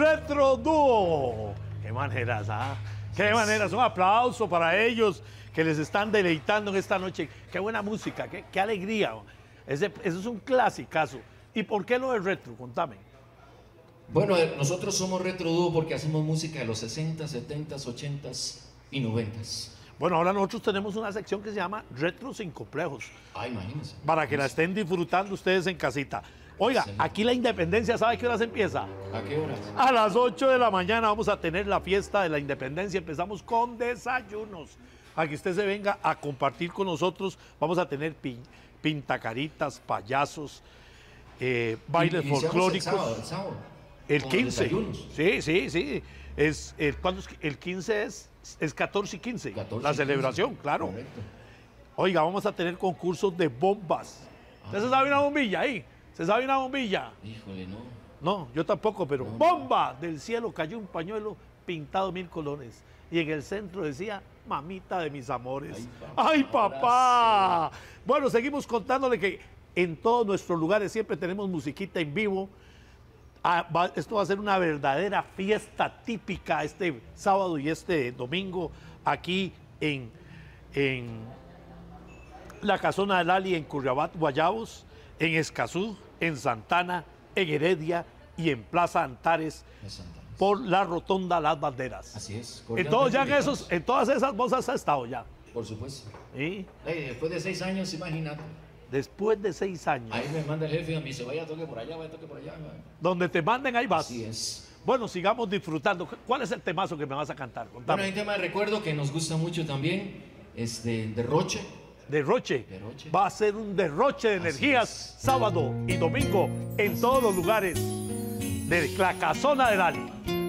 Retro Dúo. Qué maneras, ¿ah? Qué maneras. Un aplauso para ellos que les están deleitando en esta noche. Qué buena música, qué, qué alegría. Ese, eso es un clasicazo. ¿Y por qué lo de retro? Contame. Bueno, eh, nosotros somos Retro Dúo porque hacemos música de los 60, 70, 80 y 90. Bueno, ahora nosotros tenemos una sección que se llama Retro sin complejos. Ah, imagínense. Para que la estén disfrutando ustedes en casita. Oiga, aquí la independencia, ¿sabe qué horas empieza? ¿A qué horas? A las 8 de la mañana vamos a tener la fiesta de la independencia. Empezamos con desayunos. A que usted se venga a compartir con nosotros. Vamos a tener pin- pintacaritas, payasos, eh, bailes folclóricos. El sábado, el sábado. El con 15. desayunos. Sí, sí, sí. Es, el, ¿cuándo es que- el 15 es, es 14 y 15. 14 la celebración, 15. claro. Correcto. Oiga, vamos a tener concursos de bombas. ¿Usted se sabe una bombilla ahí? ¿Se sabe una bombilla? Híjole, no. No, yo tampoco, pero No, no. ¡bomba! Del cielo cayó un pañuelo pintado mil colores. Y en el centro decía, mamita de mis amores. Ay, papá, ¡Ay, papá! Bueno, seguimos contándole que en todos nuestros lugares siempre tenemos musiquita en vivo. Ah, va- esto va a ser una verdadera fiesta típica este sábado y este domingo aquí en, en la Casona del Ali en Curriabat, Guayabos, en Escazú, en Santana, en Heredia y en Plaza Antares por la Rotonda Las Banderas. Así es. En, todos ya en, cordialmente esos, en todas esas vos has estado ya. Por supuesto. ¿sí? Ey, después de seis años, imagínate. Después de seis años, Ahí me manda el jefe y a mí se vaya, toque por allá, vaya, toque por allá. vaya. donde te manden ahí vas. Así es. Bueno, sigamos disfrutando. ¿Cuál es el temazo que me vas a cantar? Bueno, hay un tema de recuerdo que nos gusta mucho también, este, derroche. Derroche. Derroche. Va a ser un derroche de Así energías es. sábado y domingo en todos los lugares de la casona del Ali.